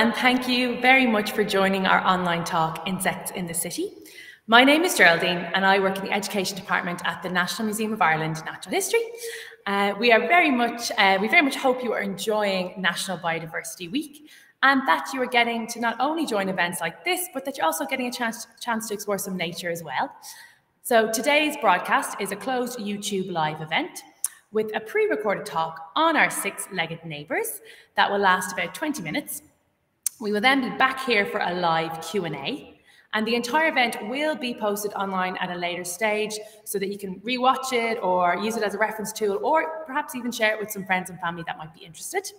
and thank you very much for joining our online talk, Insects in the City. My name is Geraldine, and I work in the Education Department at the National Museum of Ireland Natural History. Uh, we are very much, uh, we very much hope you are enjoying National Biodiversity Week and that you are getting to not only join events like this, but that you're also getting a chance, chance to explore some nature as well. So today's broadcast is a closed YouTube live event with a pre-recorded talk on our six-legged neighbours that will last about 20 minutes. We will then be back here for a live Q&A and the entire event will be posted online at a later stage so that you can rewatch it or use it as a reference tool or perhaps even share it with some friends and family that might be interested.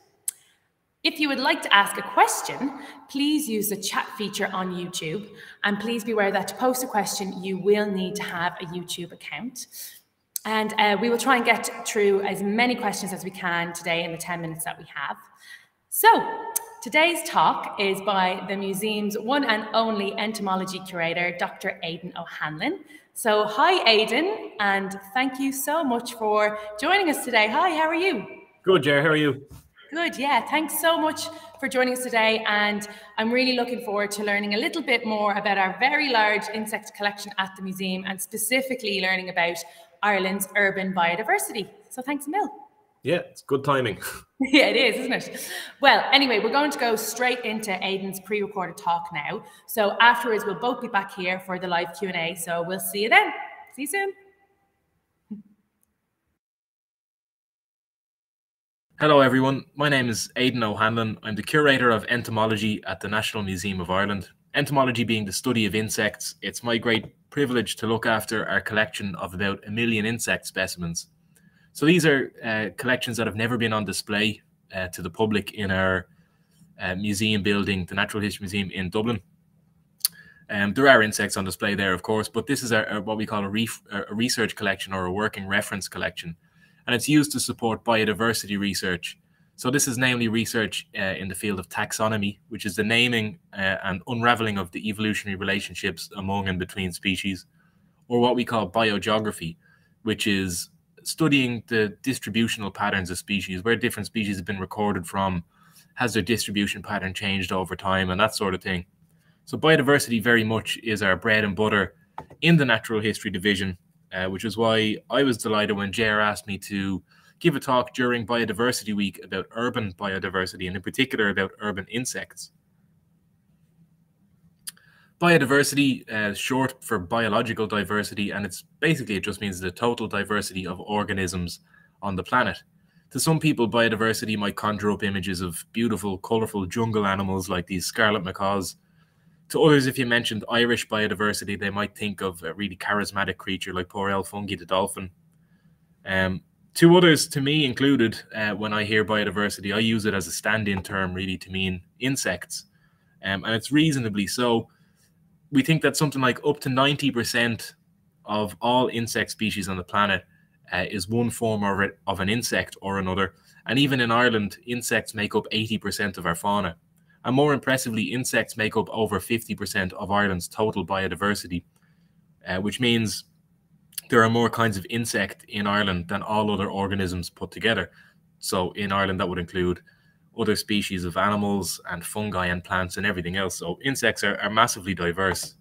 If you would like to ask a question, please use the chat feature on YouTube. And please be aware that to post a question, you will need to have a YouTube account. And uh, we will try and get through as many questions as we can today in the 10 minutes that we have. So, today's talk is by the museum's one and only entomology curator, Dr. Aidan O'Hanlon. So, hi, Aidan, and thank you so much for joining us today. Hi, how are you? Good, Jer, how are you? Good, yeah. Thanks so much for joining us today. And I'm really looking forward to learning a little bit more about our very large insect collection at the museum and specifically learning about Ireland's urban biodiversity. So thanks, Mill. Yeah, it's good timing. yeah, it is, isn't it? Well, anyway, we're going to go straight into Aidan's pre-recorded talk now. So afterwards, we'll both be back here for the live Q&A. So we'll see you then. See you soon. Hello, everyone. My name is Aidan O'Hanlon. I'm the curator of entomology at the National Museum of Ireland. Entomology being the study of insects, it's my great privilege to look after our collection of about a million insect specimens. So these are uh, collections that have never been on display uh, to the public in our uh, museum building, the Natural History Museum in Dublin. Um, there are insects on display there, of course, but this is our, our what we call a, a research collection or a working reference collection and it's used to support biodiversity research. So this is namely research uh, in the field of taxonomy, which is the naming uh, and unraveling of the evolutionary relationships among and between species, or what we call biogeography, which is studying the distributional patterns of species, where different species have been recorded from, has their distribution pattern changed over time, and that sort of thing. So biodiversity very much is our bread and butter in the natural history division, uh, which is why I was delighted when JR asked me to give a talk during Biodiversity Week about urban biodiversity and, in particular, about urban insects. Biodiversity, uh, short for biological diversity, and it's basically it just means the total diversity of organisms on the planet. To some people, biodiversity might conjure up images of beautiful, colorful jungle animals like these scarlet macaws to others, if you mentioned Irish biodiversity, they might think of a really charismatic creature like poor El Fungie the dolphin. Um, to others, to me included, uh, when I hear biodiversity, I use it as a stand in term really to mean insects. Um, and it's reasonably so. We think that something like up to 90% of all insect species on the planet uh, is one form of, it, of an insect or another. And even in Ireland, insects make up 80% of our fauna. And more impressively, insects make up over 50% of Ireland's total biodiversity, uh, which means there are more kinds of insect in Ireland than all other organisms put together. So in Ireland, that would include other species of animals and fungi and plants and everything else. So insects are, are massively diverse.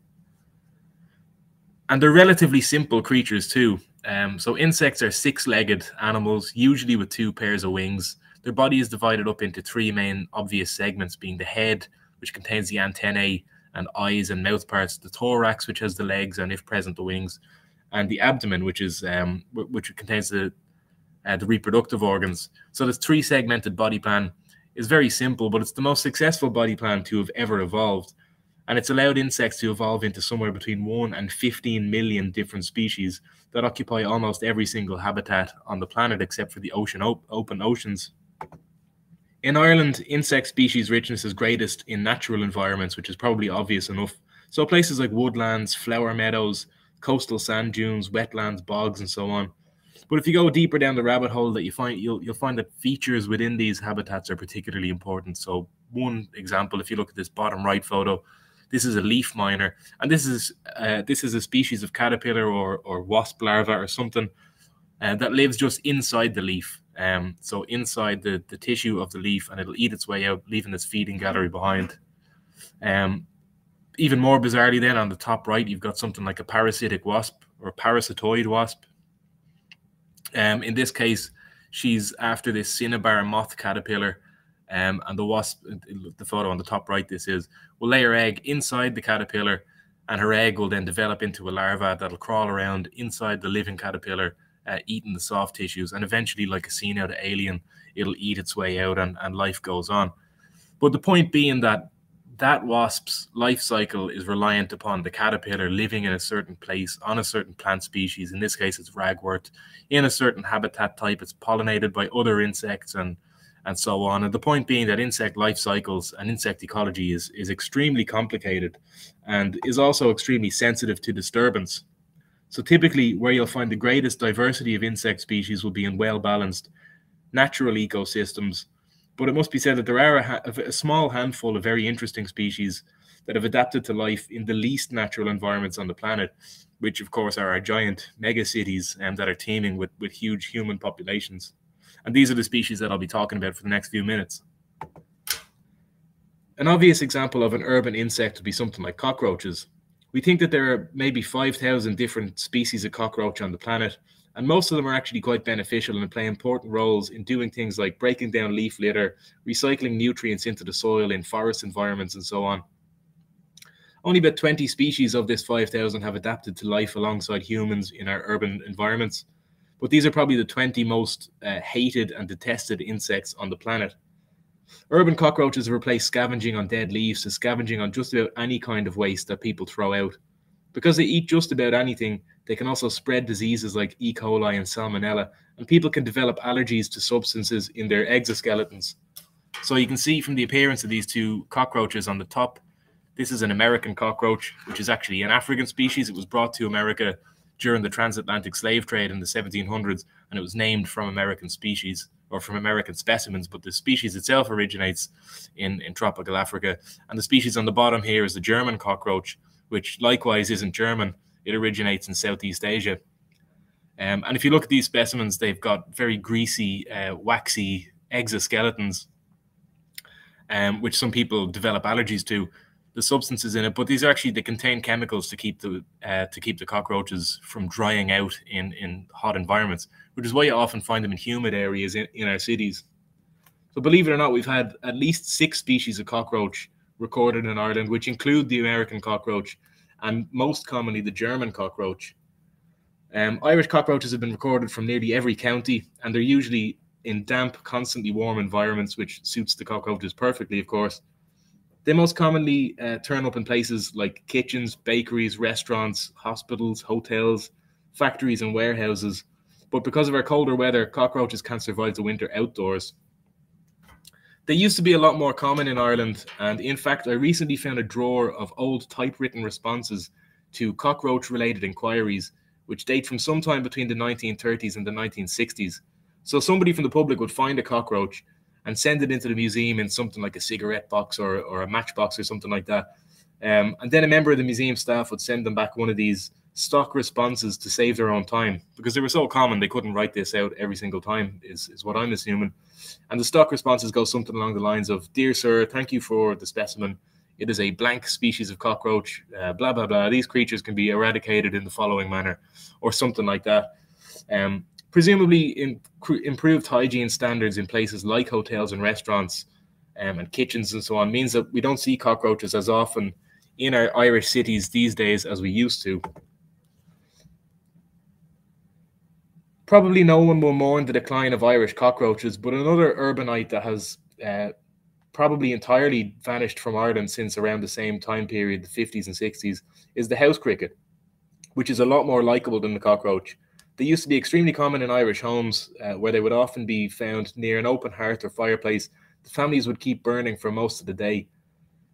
And they're relatively simple creatures too. Um, so insects are six-legged animals, usually with two pairs of wings. Their body is divided up into three main obvious segments, being the head, which contains the antennae and eyes and mouth parts, the thorax, which has the legs and, if present, the wings, and the abdomen, which is um, which contains the uh, the reproductive organs. So this three-segmented body plan is very simple, but it's the most successful body plan to have ever evolved, and it's allowed insects to evolve into somewhere between one and 15 million different species that occupy almost every single habitat on the planet except for the ocean op open oceans. In Ireland, insect species richness is greatest in natural environments, which is probably obvious enough. So places like woodlands, flower meadows, coastal sand dunes, wetlands, bogs, and so on. But if you go deeper down the rabbit hole, that you find you'll you'll find that features within these habitats are particularly important. So one example, if you look at this bottom right photo, this is a leaf miner, and this is uh, this is a species of caterpillar or or wasp larva or something uh, that lives just inside the leaf. Um, so inside the, the tissue of the leaf, and it'll eat its way out, leaving this feeding gallery behind. Um, even more bizarrely, then on the top right, you've got something like a parasitic wasp or a parasitoid wasp. Um, in this case, she's after this cinnabar moth caterpillar, um, and the wasp, the photo on the top right, this is, will lay her egg inside the caterpillar, and her egg will then develop into a larva that'll crawl around inside the living caterpillar, uh, eating the soft tissues, and eventually, like a scene out Alien, it'll eat its way out, and, and life goes on. But the point being that that wasp's life cycle is reliant upon the caterpillar living in a certain place on a certain plant species. In this case, it's ragwort in a certain habitat type. It's pollinated by other insects and and so on. And the point being that insect life cycles and insect ecology is is extremely complicated and is also extremely sensitive to disturbance. So typically, where you'll find the greatest diversity of insect species will be in well balanced natural ecosystems but it must be said that there are a, a, small handful of very interesting species that have adapted to life in the least natural environments on the planet, which of course are our giant mega cities and um, that are teeming with, with huge human populations. And these are the species that I'll be talking about for the next few minutes. An obvious example of an urban insect would be something like cockroaches. We think that there are maybe 5,000 different species of cockroach on the planet, and most of them are actually quite beneficial and play important roles in doing things like breaking down leaf litter, recycling nutrients into the soil in forest environments, and so on. Only about 20 species of this 5,000 have adapted to life alongside humans in our urban environments, but these are probably the 20 most uh, hated and detested insects on the planet. Urban cockroaches have replaced scavenging on dead leaves to scavenging on just about any kind of waste that people throw out. Because they eat just about anything, they can also spread diseases like E. coli and salmonella, and people can develop allergies to substances in their exoskeletons. So you can see from the appearance of these two cockroaches on the top, this is an American cockroach, which is actually an African species. It was brought to America during the transatlantic slave trade in the 1700s, and it was named from American species or from American specimens, but the species itself originates in, in tropical Africa. And the species on the bottom here is the German cockroach, which likewise isn't German, it originates in Southeast Asia. Um, and if you look at these specimens, they've got very greasy, uh, waxy exoskeletons, um, which some people develop allergies to. The substances in it, but these are actually they contain chemicals to keep the uh, to keep the cockroaches from drying out in in hot environments, which is why you often find them in humid areas in, in our cities. So believe it or not, we've had at least six species of cockroach recorded in Ireland, which include the American cockroach, and most commonly the German cockroach. Um, Irish cockroaches have been recorded from nearly every county, and they're usually in damp, constantly warm environments, which suits the cockroaches perfectly, of course. They most commonly uh, turn up in places like kitchens, bakeries, restaurants, hospitals, hotels, factories, and warehouses. But because of our colder weather, cockroaches can't survive the winter outdoors. They used to be a lot more common in Ireland, and in fact, I recently found a drawer of old typewritten responses to cockroach related inquiries, which date from sometime between the 1930s and the 1960s. So somebody from the public would find a cockroach and send it into the museum in something like a cigarette box or, or a matchbox or something like that. Um, and then a member of the museum staff would send them back one of these stock responses to save their own time because they were so common they couldn't write this out every single time, is, is what I'm assuming. And the stock responses go something along the lines of Dear Sir, thank you for the specimen. It is a blank species of cockroach, uh, blah, blah, blah. These creatures can be eradicated in the following manner, or something like that. Um, presumably, in, improved hygiene standards in places like hotels and restaurants um, and kitchens and so on means that we don't see cockroaches as often in our Irish cities these days as we used to. Probably no one will mourn the decline of Irish cockroaches, but another urbanite that has uh, probably entirely vanished from Ireland since around the same time period, the 50s and 60s, is the house cricket, which is a lot more likable than the cockroach. They used to be extremely common in Irish homes, uh, where they would often be found near an open hearth or fireplace. The families would keep burning for most of the day.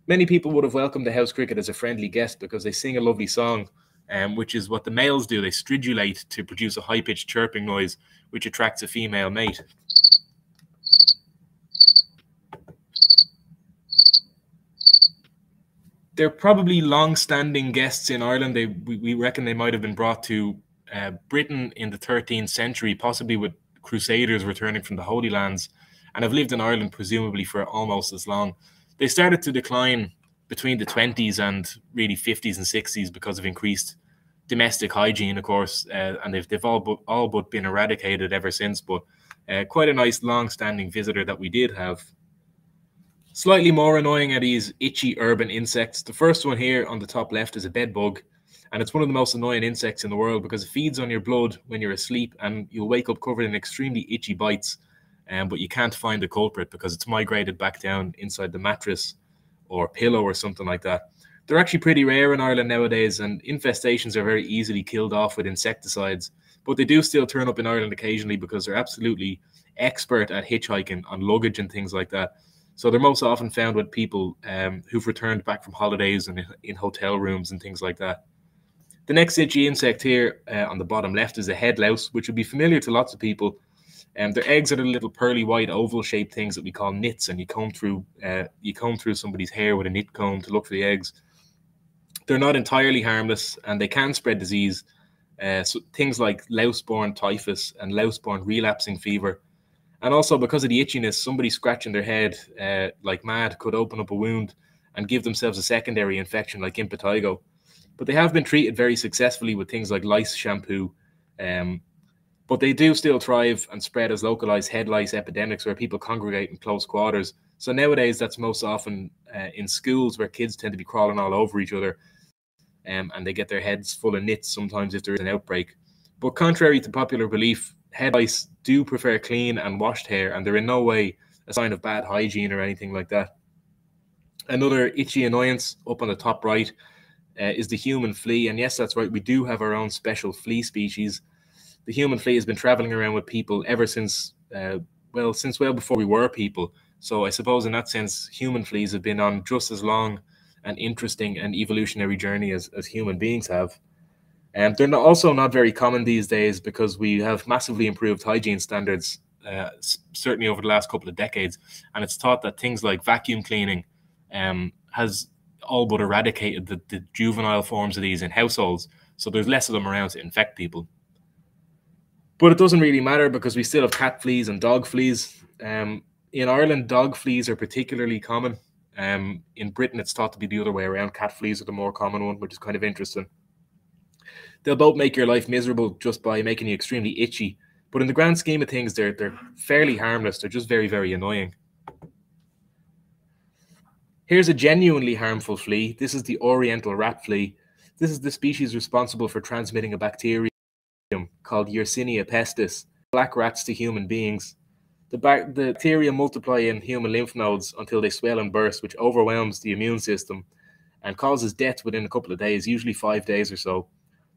Many people would have welcomed the house cricket as a friendly guest because they sing a lovely song um, which is what the males do. They stridulate to produce a high pitched chirping noise, which attracts a female mate. They're probably long standing guests in Ireland. They, we, reckon they might have been brought to uh, Britain in the 13th century, possibly with crusaders returning from the Holy Lands and have lived in Ireland presumably for almost as long. They started to decline between the 20s and really 50s and 60s because of increased domestic hygiene, of course, uh, and they've, they've all, but, all but been eradicated ever since. But uh, quite a nice long standing visitor that we did have. Slightly more annoying are these itchy urban insects. The first one here on the top left is a bed bug, and it's one of the most annoying insects in the world because it feeds on your blood when you're asleep, and you'll wake up covered in extremely itchy bites. Um, but you can't find the culprit because it's migrated back down inside the mattress or pillow or something like that. They're actually pretty rare in Ireland nowadays, and infestations are very easily killed off with insecticides. But they do still turn up in Ireland occasionally because they're absolutely expert at hitchhiking on luggage and things like that. So they're most often found with people um, who've returned back from holidays and in hotel rooms and things like that. The next itchy insect here uh, on the bottom left is a head louse, which would be familiar to lots of people. Um, their eggs are the little pearly white oval shaped things that we call nits, and you comb through uh, you comb through somebody's hair with a nit comb to look for the eggs. They're not entirely harmless, and they can spread disease. Uh, so things like louse-borne typhus and louse-borne relapsing fever, and also because of the itchiness, somebody scratching their head uh, like mad could open up a wound and give themselves a secondary infection like impetigo. But they have been treated very successfully with things like lice shampoo. Um, but they do still thrive and spread as localized head lice epidemics where people congregate in close quarters. So nowadays, that's most often uh, in schools where kids tend to be crawling all over each other um, and they get their heads full of nits sometimes if there is an outbreak. But contrary to popular belief, head lice do prefer clean and washed hair, and they're in no way a sign of bad hygiene or anything like that. Another itchy annoyance up on the top right uh, is the human flea. And yes, that's right, we do have our own special flea species. The human flea has been traveling around with people ever since, uh, well, since well before we were people. So I suppose in that sense, human fleas have been on just as long an interesting and evolutionary journey as, as human beings have. And they're not, also not very common these days because we have massively improved hygiene standards, uh, certainly over the last couple of decades. And it's thought that things like vacuum cleaning um, has all but eradicated the, the juvenile forms of these in households. So there's less of them around to infect people. But it doesn't really matter because we still have cat fleas and dog fleas. Um, in Ireland, dog fleas are particularly common. Um, in Britain, it's thought to be the other way around. Cat fleas are the more common one, which is kind of interesting they'll both make your life miserable just by making you extremely itchy. But in the grand scheme of things, they're they're fairly harmless. They're just very very annoying. Here's a genuinely harmful flea. This is the oriental rat flea. This is the species responsible for transmitting a bacterium called Yersinia pestis, black rats to human beings. The, the bacteria multiply in human lymph nodes until they swell and burst, which overwhelms the immune system and causes death within a couple of days, usually five days or so.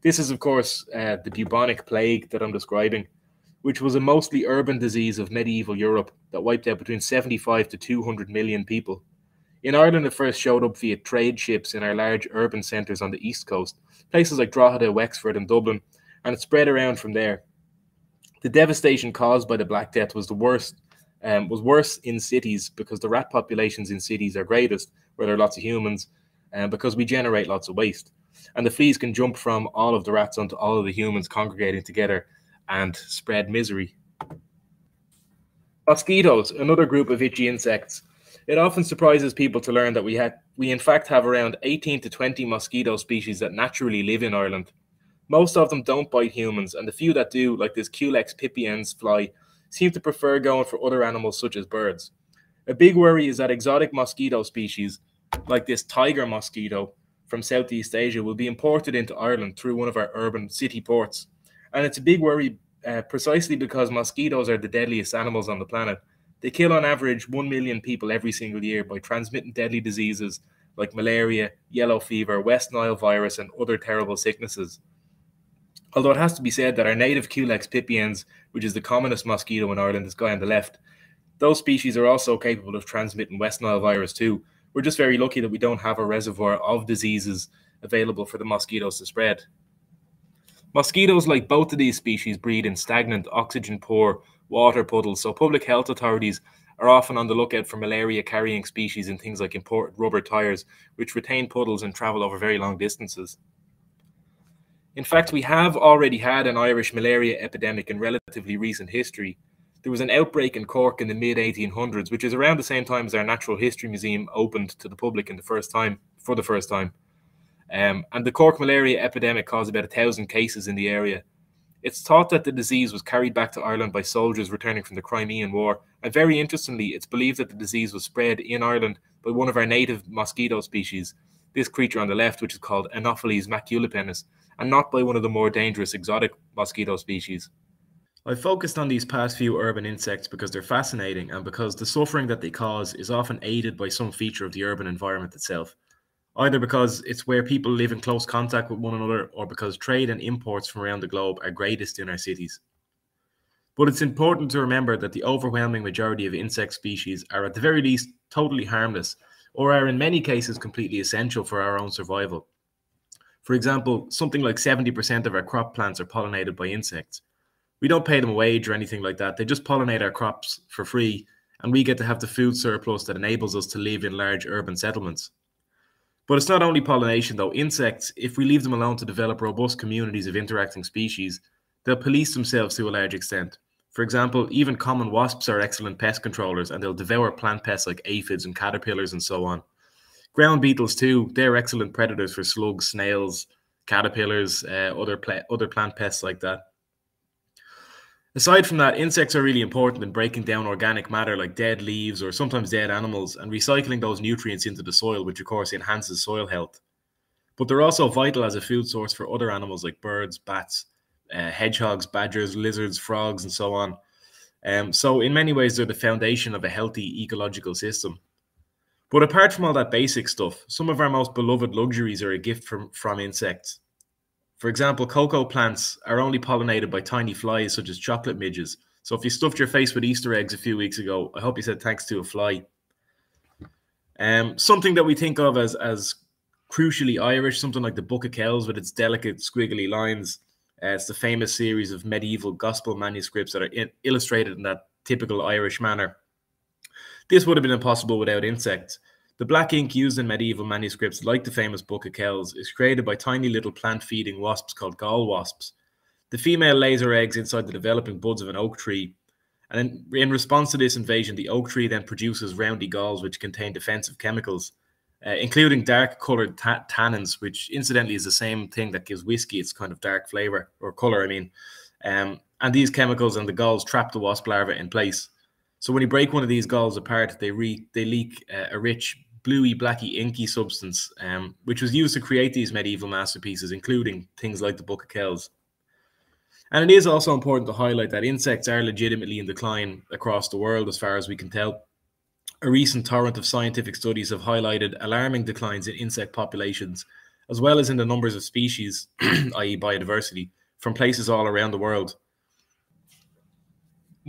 This is, of course, uh, the bubonic plague that I'm describing, which was a mostly urban disease of medieval Europe that wiped out between 75 to 200 million people. In Ireland, it first showed up via trade ships in our large urban centres on the east coast, places like Drogheda, Wexford, and Dublin, and it spread around from there. The devastation caused by the Black Death was the worst, um, was worse in cities because the rat populations in cities are greatest, where there are lots of humans, and uh, because we generate lots of waste and the fleas can jump from all of the rats onto all of the humans congregating together and spread misery. Mosquitoes, another group of itchy insects. It often surprises people to learn that we had we in fact have around 18 to 20 mosquito species that naturally live in Ireland. Most of them don't bite humans, and the few that do, like this Culex pipiens fly, seem to prefer going for other animals such as birds. A big worry is that exotic mosquito species, like this tiger mosquito, from Southeast Asia will be imported into Ireland through one of our urban city ports. And it's a big worry uh, precisely because mosquitoes are the deadliest animals on the planet. They kill on average 1 million people every single year by transmitting deadly diseases like malaria, yellow fever, West Nile virus, and other terrible sicknesses. Although it has to be said that our native Culex pipiens, which is the commonest mosquito in Ireland, this guy on the left, those species are also capable of transmitting West Nile virus too, we're just very lucky that we don't have a reservoir of diseases available for the mosquitoes to spread. Mosquitoes, like both of these species, breed in stagnant, oxygen poor water puddles, so public health authorities are often on the lookout for malaria carrying species in things like imported rubber tires, which retain puddles and travel over very long distances. In fact, we have already had an Irish malaria epidemic in relatively recent history. There was an outbreak in Cork in the mid 1800s, which is around the same time as our Natural History Museum opened to the public in the first time for the first time. Um, and the Cork malaria epidemic caused about a thousand cases in the area. It's thought that the disease was carried back to Ireland by soldiers returning from the Crimean War. And very interestingly, it's believed that the disease was spread in Ireland by one of our native mosquito species, this creature on the left, which is called Anopheles maculipennis, and not by one of the more dangerous exotic mosquito species. I focused on these past few urban insects because they're fascinating and because the suffering that they cause is often aided by some feature of the urban environment itself. Either because it's where people live in close contact with one another or because trade and imports from around the globe are greatest in our cities. But it's important to remember that the overwhelming majority of insect species are, at the very least, totally harmless or are in many cases completely essential for our own survival. For example, something like 70% of our crop plants are pollinated by insects. We don't pay them a wage or anything like that. They just pollinate our crops for free, and we get to have the food surplus that enables us to live in large urban settlements. But it's not only pollination, though. Insects, if we leave them alone to develop robust communities of interacting species, they'll police themselves to a large extent. For example, even common wasps are excellent pest controllers and they'll devour plant pests like aphids and caterpillars and so on. Ground beetles, too, they're excellent predators for slugs, snails, caterpillars, uh, other, pla- other plant pests like that. Aside from that, insects are really important in breaking down organic matter like dead leaves or sometimes dead animals and recycling those nutrients into the soil, which of course enhances soil health. But they're also vital as a food source for other animals like birds, bats, uh, hedgehogs, badgers, lizards, frogs, and so on. Um, so, in many ways, they're the foundation of a healthy ecological system. But apart from all that basic stuff, some of our most beloved luxuries are a gift from, from insects. For example, cocoa plants are only pollinated by tiny flies such as chocolate midges. So if you stuffed your face with Easter eggs a few weeks ago, I hope you said thanks to a fly. Um, something that we think of as as crucially Irish, something like the Book of Kells with its delicate squiggly lines. Uh, it's the famous series of medieval gospel manuscripts that are in, illustrated in that typical Irish manner. This would have been impossible without insects. The black ink used in medieval manuscripts, like the famous Book of Kells, is created by tiny little plant feeding wasps called gall wasps. The female lays her eggs inside the developing buds of an oak tree, and in, response to this invasion, the oak tree then produces roundy galls which contain defensive chemicals uh, including dark colored ta- tannins, which incidentally is the same thing that gives whiskey its kind of dark flavor or color. I mean, um, and these chemicals and the galls trap the wasp larva in place. So when you break one of these galls apart, they re- they leak uh, a rich bluey, blacky, inky substance, um, which was used to create these medieval masterpieces, including things like the Book of Kells. And it is also important to highlight that insects are legitimately in decline across the world, as far as we can tell a recent torrent of scientific studies have highlighted alarming declines in insect populations, as well as in the numbers of species, i.e., biodiversity, from places all around the world.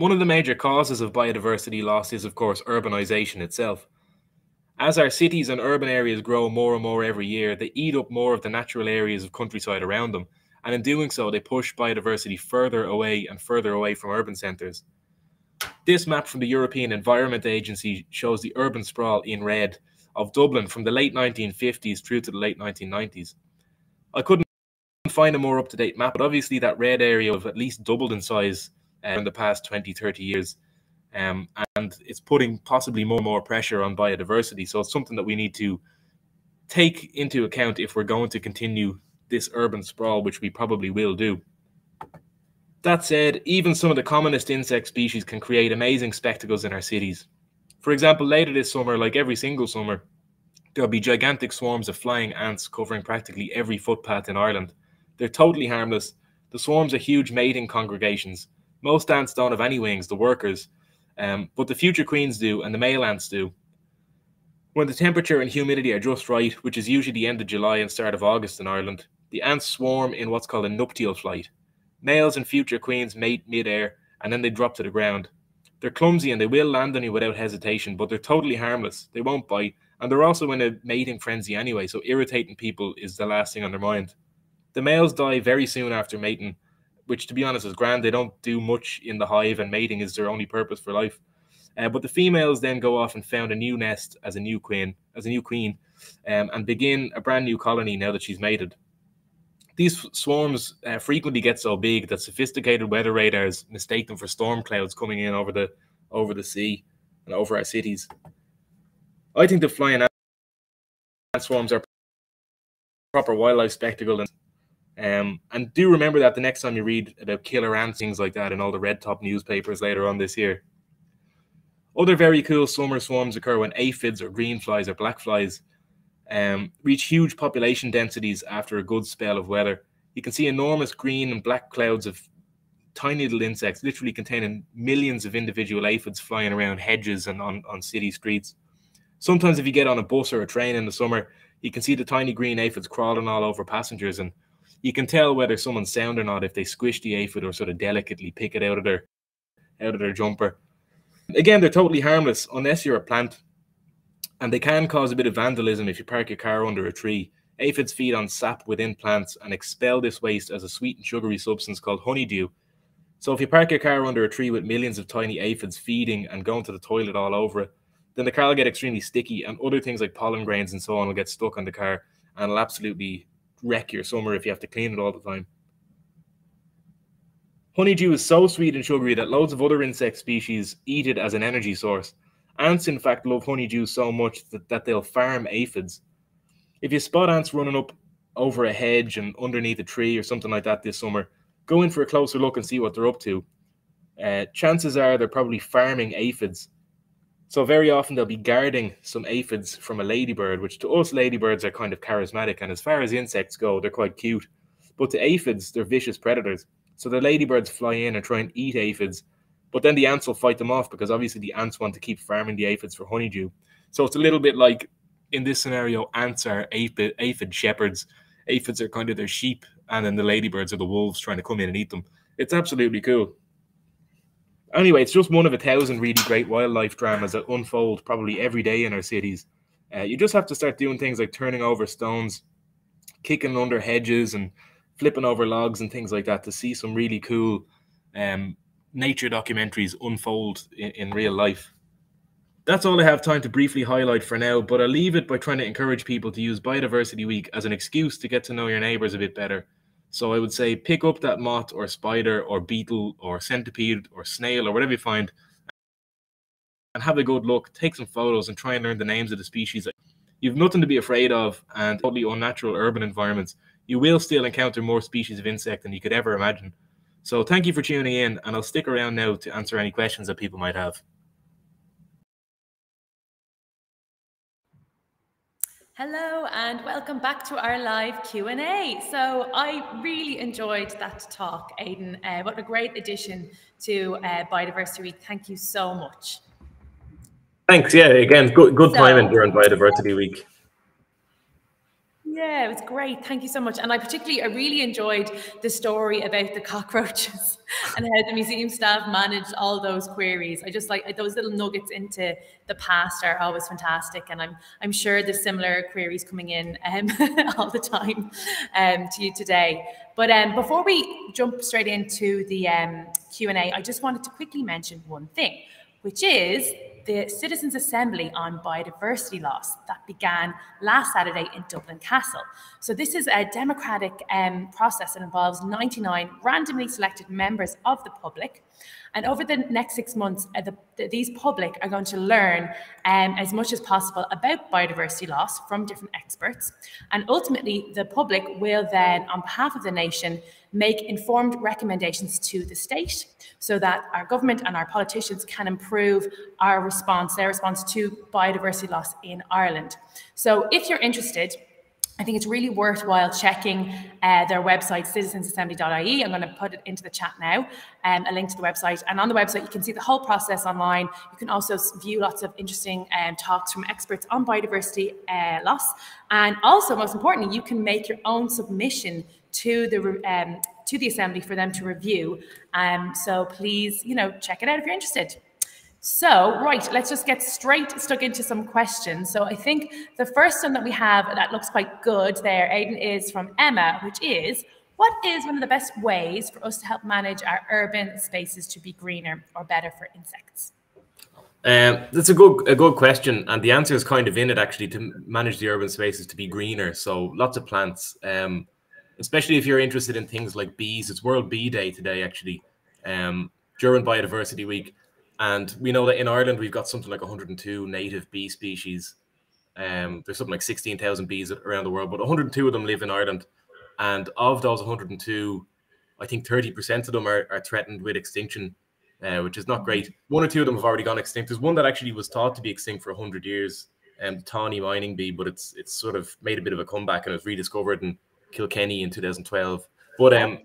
One of the major causes of biodiversity loss is, of course, urbanization itself. As our cities and urban areas grow more and more every year, they eat up more of the natural areas of countryside around them, and in doing so, they push biodiversity further away and further away from urban centres. This map from the European Environment Agency shows the urban sprawl in red of Dublin from the late 1950s through to the late 1990s. I couldn't find a more up to date map, but obviously that red area have at least doubled in size in the past 20, 30 years. Um, and it's putting possibly more and more pressure on biodiversity. So it's something that we need to take into account if we're going to continue this urban sprawl, which we probably will do. That said, even some of the commonest insect species can create amazing spectacles in our cities. For example, later this summer, like every single summer, there'll be gigantic swarms of flying ants covering practically every footpath in Ireland. They're totally harmless. The swarms are huge mating congregations. Most ants don't have any wings, the workers, um, but the future queens do, and the male ants do. When the temperature and humidity are just right, which is usually the end of July and start of August in Ireland, the ants swarm in what's called a nuptial flight. Males and future queens mate mid-air and then they drop to the ground. They're clumsy and they will land on you without hesitation, but they're totally harmless. They won't bite, and they're also in a mating frenzy anyway, so irritating people is the last thing on their mind. The males die very soon after mating, which to be honest is grand. They don't do much in the hive, and mating is their only purpose for life. Uh, but the females then go off and found a new nest as a new queen, as a new queen, um, and begin a brand new colony now that she's mated. These swarms uh, frequently get so big that sophisticated weather radars mistake them for storm clouds coming in over the over the sea and over our cities. I think the flying ant swarms are proper wildlife spectacle and um, and do remember that the next time you read about killer ants, things like that, in all the red top newspapers later on this year. Other very cool summer swarms occur when aphids or green flies or black flies um, reach huge population densities after a good spell of weather. You can see enormous green and black clouds of tiny little insects, literally containing millions of individual aphids flying around hedges and on, on city streets. Sometimes, if you get on a bus or a train in the summer, you can see the tiny green aphids crawling all over passengers, and you can tell whether someone's sound or not if they squish the aphid or sort of delicately pick it out of their out of their jumper. Again, they're totally harmless unless you're a plant, and they can cause a bit of vandalism if you park your car under a tree. Aphids feed on sap within plants and expel this waste as a sweet and sugary substance called honeydew. So if you park your car under a tree with millions of tiny aphids feeding and going to the toilet all over it, then the car will get extremely sticky and other things like pollen grains and so on will get stuck on the car and will absolutely wreck your summer if you have to clean it all the time. Honeydew is so sweet and sugary that loads of other insect species eat it as an energy source. Ants, in fact, love honeydew so much that, that they'll farm aphids. If you spot ants running up over a hedge and underneath a tree or something like that this summer, go in for a closer look and see what they're up to. Uh, chances are they're probably farming aphids. So very often they'll be guarding some aphids from a ladybird, which to us ladybirds are kind of charismatic, and as far as insects go, they're quite cute. But to aphids, they're vicious predators. So the ladybirds fly in and try and eat aphids, but then the ants will fight them off because obviously the ants want to keep farming the aphids for honeydew. So it's a little bit like in this scenario, ants are aphid, aphid shepherds. Aphids are kind of their sheep, and then the ladybirds are the wolves trying to come in and eat them. It's absolutely cool. Anyway, it's just one of a thousand really great wildlife dramas that unfold probably every day in our cities. Uh, you just have to start doing things like turning over stones, kicking under hedges, and flipping over logs and things like that to see some really cool um, nature documentaries unfold in, in real life. That's all I have time to briefly highlight for now, but I'll leave it by trying to encourage people to use Biodiversity Week as an excuse to get to know your neighbors a bit better so I would say pick up that moth or spider or beetle or centipede or snail or whatever you find and have a good look, take some photos and try and learn the names of the species. You've nothing to be afraid of and totally unnatural urban environments. You will still encounter more species of insect than you could ever imagine. So thank you for tuning in and I'll stick around now to answer any questions that people might have. Hello and welcome back to our live Q&A. So I really enjoyed that talk, Aidan. Uh, what a great addition to uh, Biodiversity Week. Thank you so much. Thanks. Yeah, again, good, good so, timing during Biodiversity Week. Yeah, it was great. Thank you so much. And I particularly, I really enjoyed the story about the cockroaches and how the museum staff managed all those queries. I just like those little nuggets into the past are always fantastic. And I'm I'm sure there's similar queries coming in um, all the time um, to you today. But um, before we jump straight into the um, Q&A, I just wanted to quickly mention one thing, which is the Citizens' Assembly on Biodiversity Loss that began last Saturday in Dublin Castle. So, this is a democratic um, process that involves 99 randomly selected members of the public. And over the next six months, uh, the, the, these public are going to learn um, as much as possible about biodiversity loss from different experts. And ultimately, the public will then, on behalf of the nation, make informed recommendations to the state so that our government and our politicians can improve our response, their response to biodiversity loss in Ireland. So if you're interested, I think it's really worthwhile checking uh, their website, citizensassembly.ie. I'm going to put it into the chat now, um, a link to the website. And on the website, you can see the whole process online. You can also view lots of interesting um, talks from experts on biodiversity uh, loss. And also, most importantly, you can make your own submission to the um, to the assembly for them to review. Um, so please, you know, check it out if you're interested. So, right, let's just get straight stuck into some questions. So, I think the first one that we have that looks quite good there, Aidan, is from Emma, which is What is one of the best ways for us to help manage our urban spaces to be greener or better for insects? Um, that's a good a good question, and the answer is kind of in it actually to manage the urban spaces to be greener. So lots of plants. Um, especially if you're interested in things like bees. It's World Bee Day today, actually, um, during Biodiversity Week. And we know that in Ireland, we've got something like 102 native bee species. Um, there's something like 16,000 bees around the world, but 102 of them live in Ireland. And of those 102, I think 30% of them are, are threatened with extinction, uh, which is not great. One or two of them have already gone extinct. There's one that actually was thought to be extinct for 100 years, um, the tawny mining bee, but it's it's sort of made a bit of a comeback and it was rediscovered in Kilkenny in 2012. But um,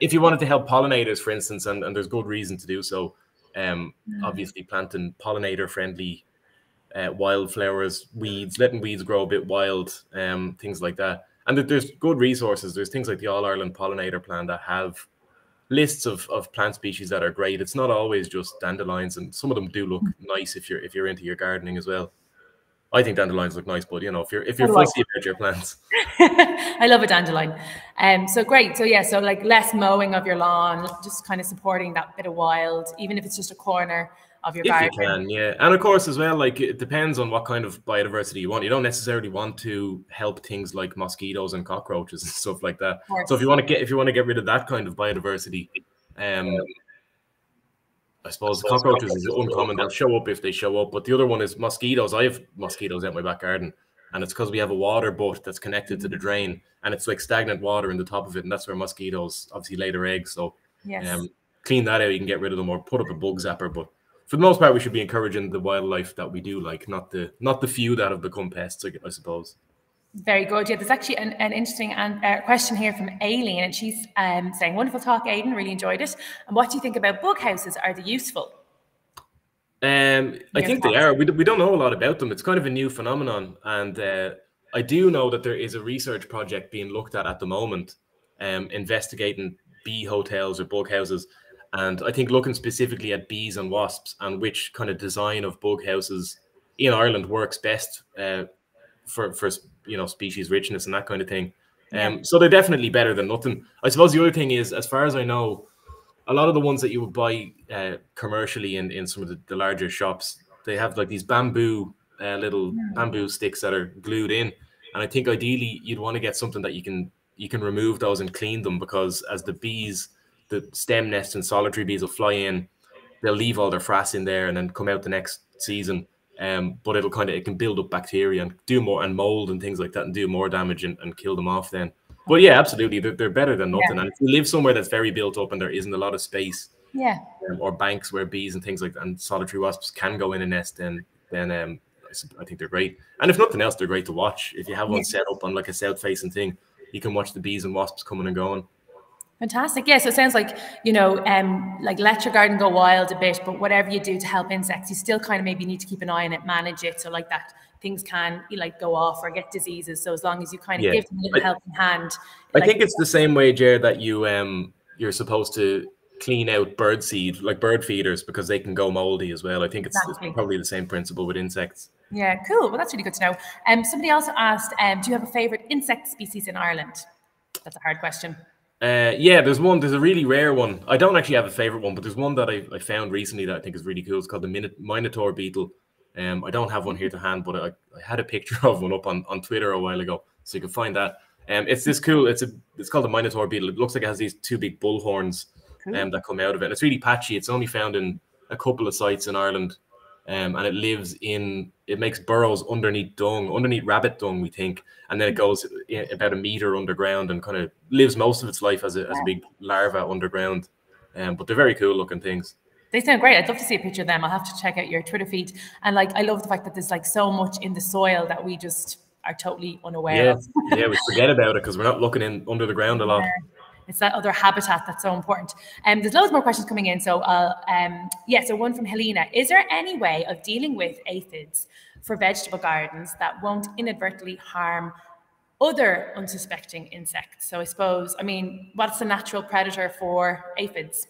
if you wanted to help pollinators, for instance, and, and there's good reason to do so, um, mm. obviously planting pollinator friendly uh, wildflowers, weeds, letting weeds grow a bit wild, um, things like that. And there's good resources. There's things like the All Ireland Pollinator Plan that have lists of, of plant species that are great. It's not always just dandelions, and some of them do look mm. nice if you're if you're into your gardening as well. I think dandelions look nice, but you know, if you're if you're fussy about your plants, I love a dandelion. Um, so great. So yeah, so like less mowing of your lawn, just kind of supporting that bit of wild, even if it's just a corner of your if garden. you can, yeah. And of course, as well, like it depends on what kind of biodiversity you want. You don't necessarily want to help things like mosquitoes and cockroaches and stuff like that. So if you want to get if you want to get rid of that kind of biodiversity, um, I suppose cockroaches is uncommon. They'll show up if they show up. But the other one is mosquitoes. I have mosquitoes out my back garden, and it's because we have a water butt that's connected to the drain, and it's like stagnant water in the top of it, and that's where mosquitoes obviously lay their eggs. So, yes. um, clean that out. You can get rid of them, or put up a bug zapper. But for the most part, we should be encouraging the wildlife that we do like, not the not the few that have become pests. I suppose. Very good. Yeah, there's actually an, an interesting uh, question here from Aileen, and she's um, saying, "Wonderful talk, Aidan. Really enjoyed it. And what do you think about bug houses? Are they useful?" Um, I think they are. We, we don't know a lot about them. It's kind of a new phenomenon, and uh, I do know that there is a research project being looked at at the moment, um, investigating bee hotels or bug houses, and I think looking specifically at bees and wasps and which kind of design of bug houses in Ireland works best uh, for for you know species richness and that kind of thing. Um, so they're definitely better than nothing. I suppose the other thing is, as far as I know, a lot of the ones that you would buy uh, commercially in, in some of the, the, larger shops, they have like these bamboo uh, little yeah. bamboo sticks that are glued in, and I think ideally you'd want to get something that you can you can remove those and clean them because as the bees, the stem nests and solitary bees will fly in, they'll leave all their frass in there and then come out the next season um, but it'll kind of it can build up bacteria and do more and mold and things like that and do more damage and, and kill them off then. But yeah, absolutely, they're, they're better than nothing. Yeah. And if you live somewhere that's very built up and there isn't a lot of space, yeah, um, or banks where bees and things like that, and solitary wasps can go in a nest, then then um, I think they're great. And if nothing else, they're great to watch. If you have one set up on like a south facing thing, you can watch the bees and wasps coming and going. Fantastic. Yeah. So it sounds like, you know, um, like let your garden go wild a bit, but whatever you do to help insects, you still kind of maybe need to keep an eye on it, manage it. So like that things can you like go off or get diseases. So as long as you kind of yeah. give them a little helping hand. I like, think it's the same way, Jared, that you um you're supposed to clean out bird seed, like bird feeders, because they can go moldy as well. I think it's, exactly. it's probably the same principle with insects. Yeah, cool. Well, that's really good to know. Um, somebody also asked, um, do you have a favorite insect species in Ireland? That's a hard question. Uh, yeah, there's one. There's a really rare one. I don't actually have a favorite one, but there's one that I, I found recently that I think is really cool. It's called the Minotaur beetle. Um, I don't have one here to hand, but I, I had a picture of one up on, on Twitter a while ago, so you can find that. Um, it's this cool. It's a it's called the Minotaur beetle. It looks like it has these two big bull horns um, that come out of it. And it's really patchy. It's only found in a couple of sites in Ireland um, and it lives in it makes burrows underneath dung, underneath rabbit dung, we think, and then it goes about a meter underground and kind of lives most of its life as a, as a big larva underground. Um, but they're very cool looking things. They sound great. I'd love to see a picture of them. I'll have to check out your Twitter feed. And like, I love the fact that there's like so much in the soil that we just are totally unaware yeah. of. yeah, we forget about it because we're not looking in under the ground a lot. Yeah it's that other habitat that's so important. And um, there's loads more questions coming in. So, uh, um, yeah, so one from Helena. Is there any way of dealing with aphids for vegetable gardens that won't inadvertently harm other unsuspecting insects? So I suppose, I mean, what's the natural predator for aphids?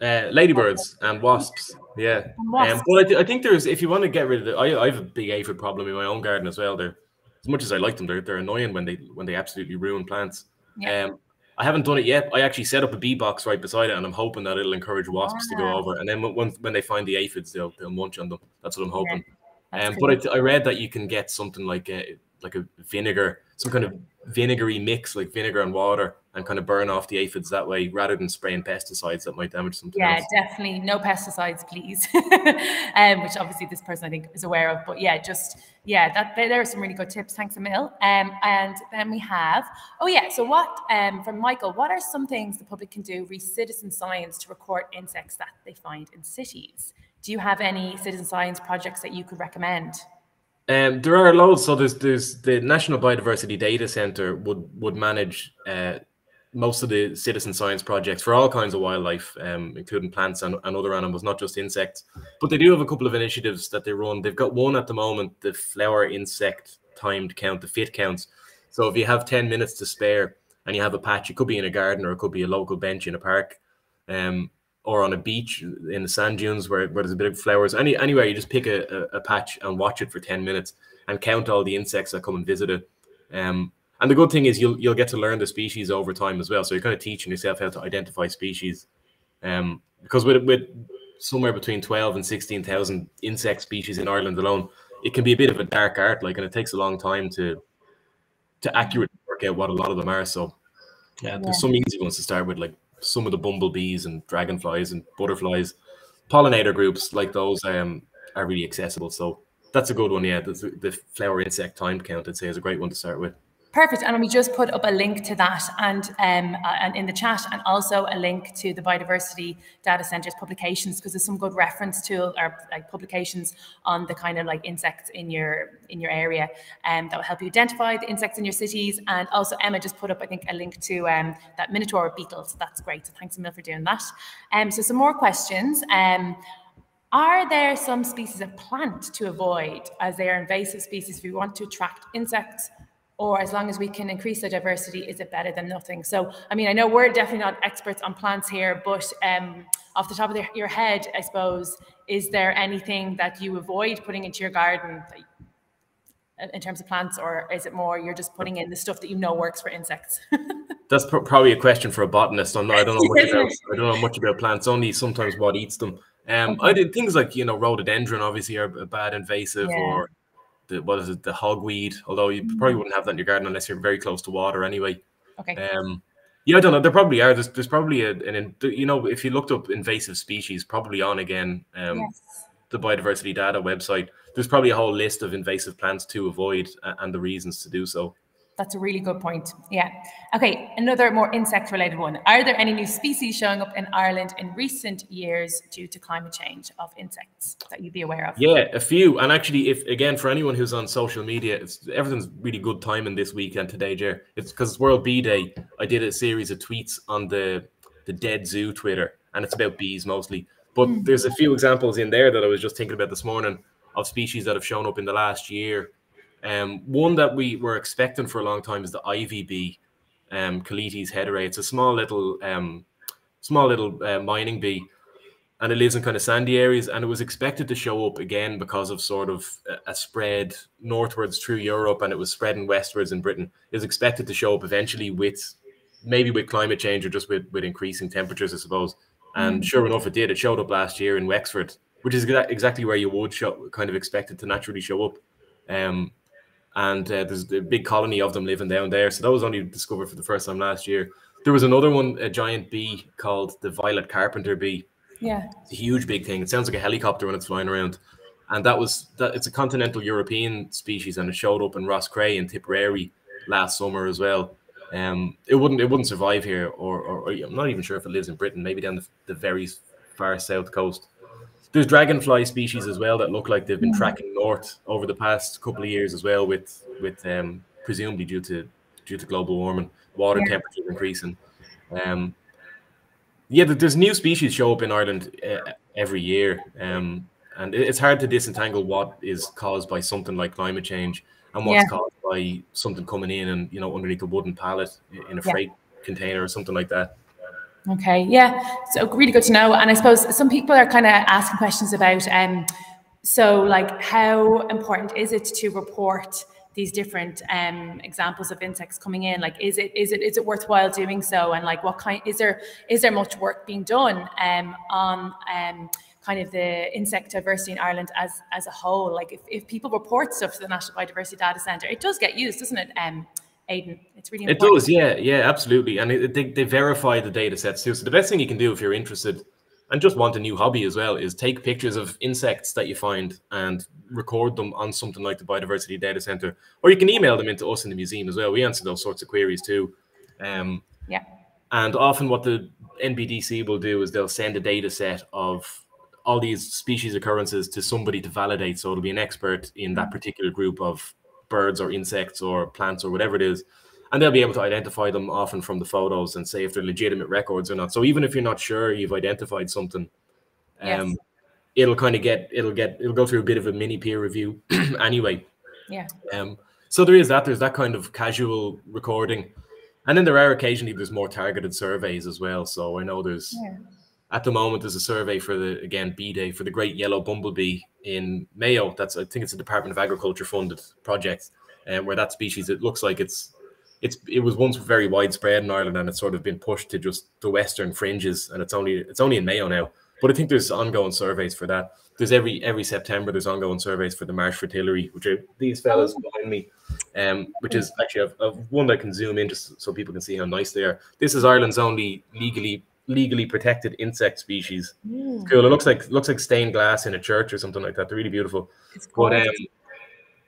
Uh, ladybirds and wasps. Yeah. Wasps. Um, but I, th I, think there's, if you want to get rid of it, I, I have a big aphid problem in my own garden as well. They're, as much as I like them, they're, they're annoying when they when they absolutely ruin plants. Yeah. Um, I haven't done it yet. I actually set up a bee box right beside it, and I'm hoping that it'll encourage wasps to go over. And then when when they find the aphids, they'll they'll munch on them. That's what I'm hoping. Yeah, um, but I, I read that you can get something like a like a vinegar, some kind of vinegary mix, like vinegar and water, and kind of burn off the aphids that way rather than spraying pesticides that might damage something yeah else. definitely. No pesticides please. Um, which obviously this person i think is aware of. But yeah just yeah that there are some really good tips. Thanks emil. Um, and then we have oh yeah so what um, from michael what are some things the public can do re citizen science to record insects that they find in cities? Do you have any citizen science projects that you could recommend? Um, there are loads. So there's there's the National Biodiversity Data Center would would manage uh, most of the citizen science projects for all kinds of wildlife, um, including plants and, and other animals, not just insects. But they do have a couple of initiatives that they run. They've got one at the moment, the flower insect timed count, the fit counts. So if you have 10 minutes to spare and you have a patch, it could be in a garden or it could be a local bench in a park. Um, or on a beach in the sand dunes where, where there's a bit of flowers. Any anywhere you just pick a, a, a, patch and watch it for 10 minutes and count all the insects that come and visit it. Um, and the good thing is you'll you'll get to learn the species over time as well. So you're kind of teaching yourself how to identify species. Um, because with with somewhere between 12 and 16,000 insect species in Ireland alone, it can be a bit of a dark art, like, and it takes a long time to to accurately work out what a lot of them are. So yeah, there's some easy ones to start with, like some of the bumblebees and dragonflies and butterflies, pollinator groups like those um, are really accessible. So that's a good one. Yeah, the, the flower insect time count, I'd say, is a great one to start with. Perfect. And we just put up a link to that and um, uh, and in the chat, and also a link to the Biodiversity Data Centre's publications because there's some good reference tool or like publications on the kind of like insects in your in your area, and um, that will help you identify the insects in your cities. And also Emma just put up, I think, a link to um, that minotaur beetle. So that's great. So thanks, Emil, for doing that. Um, so some more questions. Um, are there some species of plant to avoid as they are invasive species if we want to attract insects or as long as we can increase the diversity, is it better than nothing? So, I mean, I know we're definitely not experts on plants here, but um, off the top of the, your head, I suppose, is there anything that you avoid putting into your garden in terms of plants, or is it more you're just putting in the stuff that you know works for insects? That's pr probably a question for a botanist. I'm not, I don't know much about I don't know much about plants. Only sometimes what eats them. Um, okay. I did things like you know rhododendron obviously are a bad invasive, yeah. or the what is it the hogweed although you probably mm. wouldn't have that in your garden unless you're very close to water anyway okay um yeah i don't know there probably are there's, there's probably a, an you know if you looked up invasive species probably on again um yes. the biodiversity data website there's probably a whole list of invasive plants to avoid and the reasons to do so that's a really good point. Yeah. Okay, another more insect related one. Are there any new species showing up in Ireland in recent years due to climate change of insects that you'd be aware of? Yeah, a few. And actually, if again, for anyone who's on social media, it's everything's really good timing this weekend today, Jer. It's because it's World Bee Day. I did a series of tweets on the the Dead Zoo Twitter, and it's about bees mostly. But mm. there's a few examples in there that I was just thinking about this morning of species that have shown up in the last year um, one that we were expecting for a long time is the IVB, bee, um, Colletes hederae. It's a small little, um, small little uh, mining bee, and it lives in kind of sandy areas. And it was expected to show up again because of sort of a, spread northwards through Europe, and it was spreading westwards in Britain. It was expected to show up eventually with maybe with climate change or just with with increasing temperatures, I suppose. And mm. sure enough, it did. It showed up last year in Wexford, which is exactly where you would show, kind of expect it to naturally show up. Um, and uh, there's a big colony of them living down there. So that was only discovered for the first time last year. There was another one, a giant bee called the violet carpenter bee. Yeah, it's a huge, big thing. It sounds like a helicopter when it's flying around. And that was that. It's a continental European species, and it showed up in Roscrea and Tipperary last summer as well. Um, it wouldn't it wouldn't survive here, or, or, or I'm not even sure if it lives in Britain. Maybe down the, the very far south coast there's dragonfly species as well that look like they've been mm. tracking north over the past couple of years as well, with with um, presumably due to due to global warming, water yeah. temperatures increasing. Um, yeah, there's new species show up in Ireland uh, every year, um, and it's hard to disentangle what is caused by something like climate change and what's yeah. caused by something coming in and you know underneath a wooden pallet in a freight yeah. container or something like that. Okay, yeah. So really good to know. And I suppose some people are kind of asking questions about um so like how important is it to report these different um, examples of insects coming in like is it is it is it worthwhile doing so and like what kind is there is there much work being done um, on um, kind of the insect diversity in Ireland as as a whole like if, if people report stuff to the National Biodiversity Data Centre it does get used doesn't it um, Aidan. It's really important. It does, yeah, yeah, absolutely. And it, they, they verify the data sets too. So the best thing you can do if you're interested and just want a new hobby as well is take pictures of insects that you find and record them on something like the biodiversity data center or you can email them into us in the museum as well we answer those sorts of queries too um, yeah and often what the nbdc will do is they'll send a data set of all these species occurrences to somebody to validate so it'll be an expert in that mm. particular group of birds or insects or plants or whatever it is and they'll be able to identify them often from the photos and say if they're legitimate records or not. So even if you're not sure you've identified something, yes. um, it'll kind of get it'll get it'll go through a bit of a mini peer review anyway. Yeah. Um. So there is that. There's that kind of casual recording, and then there are occasionally there's more targeted surveys as well. So I know there's. Yeah. At the moment, there's a survey for the again Bee Day for the Great Yellow Bumblebee in Mayo. That's I think it's a Department of Agriculture funded project, and um, where that species it looks like it's it's it was once very widespread in Ireland and it's sort of been pushed to just the western fringes and it's only it's only in Mayo now. But I think there's ongoing surveys for that. There's every every September there's ongoing surveys for the marsh fritillary, which are these fellas behind me, um, which is actually one that can zoom in just so people can see how nice they are. This is Ireland's only legally legally protected insect species. Mm. Cool. It looks like looks like stained glass in a church or something like that. They're really beautiful. It's But um,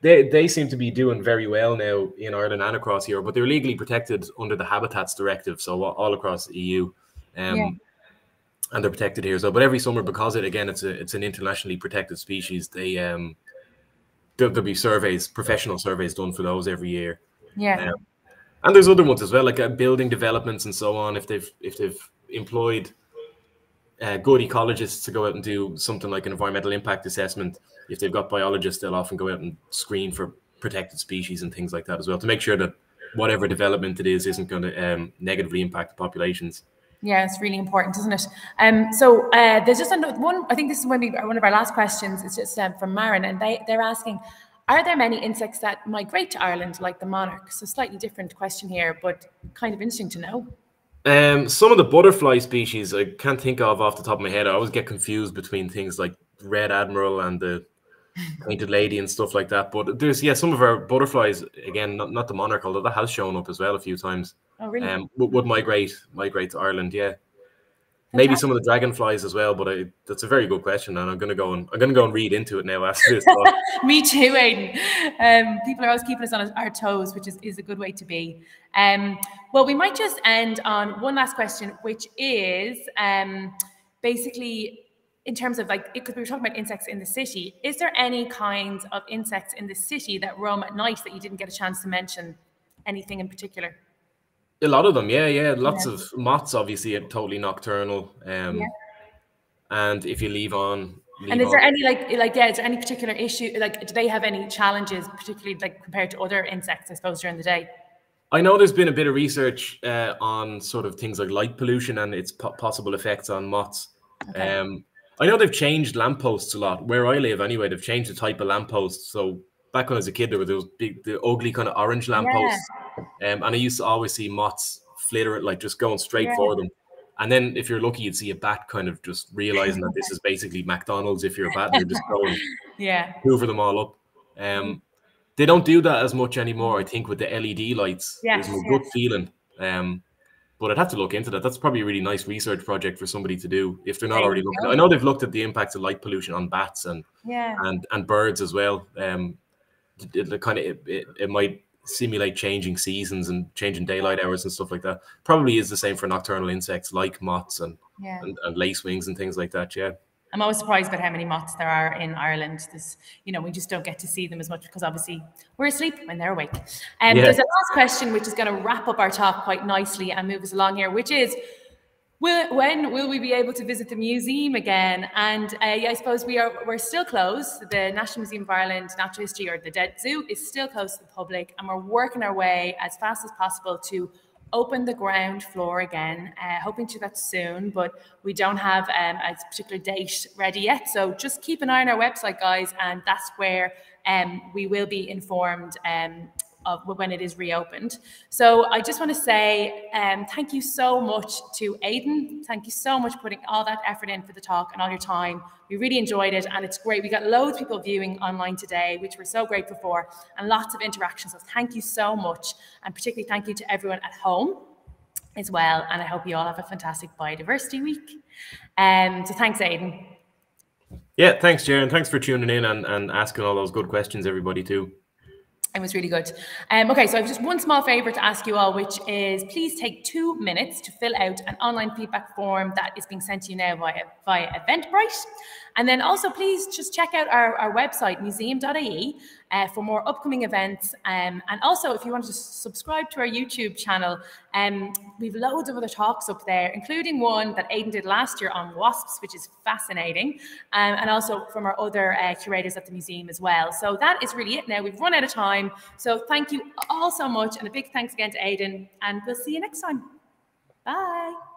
they they seem to be doing very well now in Ireland and across Europe, but they're legally protected under the Habitats Directive, so all across the EU. Um, yeah. And they're protected here. So, but every summer, because it again, it's a it's an internationally protected species. They um, there'll, there'll be surveys, professional surveys done for those every year. Yeah. Um, and there's other ones as well, like uh, building developments and so on. If they've if they've employed uh, good ecologists to go out and do something like an environmental impact assessment, if they've got biologists, they'll often go out and screen for protected species and things like that as well to make sure that whatever development it is isn't going to um, negatively impact the populations. Yeah, it's really important, isn't it? Um, so uh, there's just another one. I think this is one, one of our last questions. It's just um, from Marin, and they they're asking, are there many insects that migrate to Ireland, like the monarch? So slightly different question here, but kind of interesting to know. Um, some of the butterfly species I can't think of off the top of my head. I always get confused between things like red admiral and the painted lady and stuff like that. But there's yeah, some of our butterflies again, not, not the monarch, although that has shown up as well a few times. Oh really? Um, would, would migrate migrate to Ireland. Yeah, maybe some of the dragonflies as well. But I, that's a very good question, and I'm gonna go and I'm gonna go and read into it now after this. Me too, Aidan. Um, people are always keeping us on our toes, which is, is a good way to be. Um, well, we might just end on one last question, which is um, basically in terms of like because we were talking about insects in the city is there any kinds of insects in the city that roam at night that you didn't get a chance to mention anything in particular a lot of them yeah yeah lots yeah. of moths obviously are totally nocturnal um yeah. and if you leave on leave and is there any like like yeah is there any particular issue like do they have any challenges particularly like compared to other insects i suppose during the day I know there's been a bit of research uh, on sort of things like light pollution and its po possible effects on moths. Okay. Um, I know they've changed lampposts a lot. Where I live, anyway, they've changed the type of lampposts. So back when I was a kid, there were those big, the ugly kind of orange lampposts, yeah. um, and I used to always see moths flitter, it, like just going straight yeah. for them. And then, if you're lucky, you'd see a bat kind of just realizing that this is basically McDonald's. If you're a bat, you're just going, yeah, hoover them all up. Um, they don't do that as much anymore. I think with the LED lights, yes, there's a yes. good feeling. Um, but I'd have to look into that. That's probably a really nice research project for somebody to do if they're not there already looking. I know they've looked at the impacts of light pollution on bats and yeah. and and birds as well. Um, it, it kind of it, it, it might simulate changing seasons and changing daylight hours and stuff like that. Probably is the same for nocturnal insects like moths and yeah. and, and lacewings and things like that. Yeah. I'm always surprised about how many moths there are in Ireland. This, you know, we just don't get to see them as much because obviously we're asleep when they're awake. And um, yeah. there's a last question which is going to wrap up our talk quite nicely and move us along here, which is. Will, when will we be able to visit the museum again? And uh, yeah, I suppose we are we're still closed. The National Museum of Ireland Natural History or the Dead Zoo is still closed to the public, and we're working our way as fast as possible to open the ground floor again, uh, hoping to that soon, but we don't have um, a particular date ready yet. So just keep an eye on our website, guys, and that's where um, we will be informed um, of when it is reopened. So I just want to say um, thank you so much to Aidan. Thank you so much for putting all that effort in for the talk and all your time. We really enjoyed it and it's great. We got loads of people viewing online today, which we're so grateful for, and lots of interactions. So thank you so much. And particularly thank you to everyone at home as well. And I hope you all have a fantastic biodiversity week. Um, so thanks, Aidan. Yeah, thanks, Jaron. Thanks for tuning in and, and asking all those good questions, everybody, too. It was really good. Um, okay, so I have just one small favour to ask you all, which is please take two minutes to fill out an online feedback form that is being sent to you now via, via Eventbrite. And then also, please just check out our, our website, museum.ie, uh, for more upcoming events. Um, and also, if you want to subscribe to our YouTube channel, um, we've loads of other talks up there, including one that Aidan did last year on wasps, which is fascinating, um, and also from our other uh, curators at the museum as well. So that is really it now. We've run out of time. So thank you all so much, and a big thanks again to Aidan, and we'll see you next time. Bye.